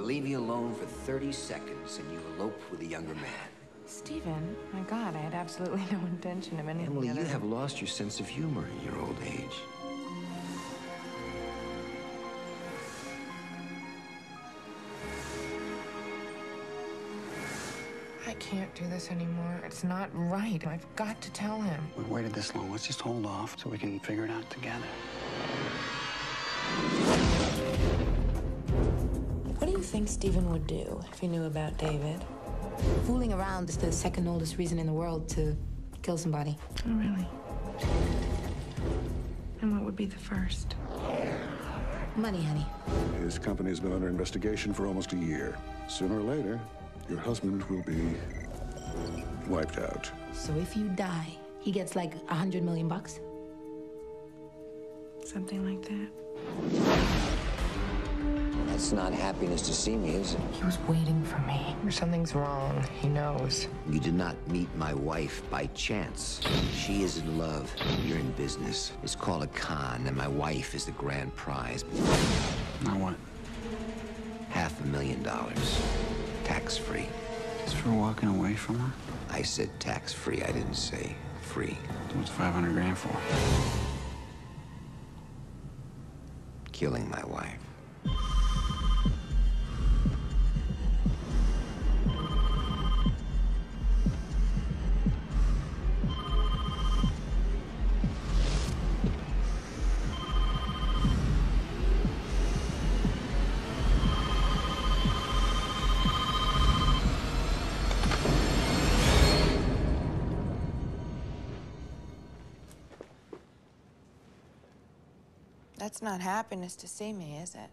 leave you alone for 30 seconds and you elope with a younger man. Steven, my God, I had absolutely no intention of anything. Emily, other you have lost your sense of humor in your old age. I can't do this anymore. It's not right. I've got to tell him. We waited this long. Let's just hold off so we can figure it out together. What do you think Steven would do if he knew about David? Fooling around is the second oldest reason in the world to kill somebody. Oh, really? And what would be the first? Money, honey. His company's been under investigation for almost a year. Sooner or later, your husband will be wiped out. So if you die, he gets like a hundred million bucks. Something like that. That's not happiness to see me, is it? He was waiting for me. Something's wrong. He knows. You did not meet my wife by chance. She is in love. You're in business. It's called a con, and my wife is the grand prize. Now what? Half a million dollars. Tax free. Just for walking away from her? I said tax free. I didn't say free. What's 500 grand for? Killing my wife. That's not happiness to see me, is it?